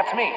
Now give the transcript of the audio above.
That's me.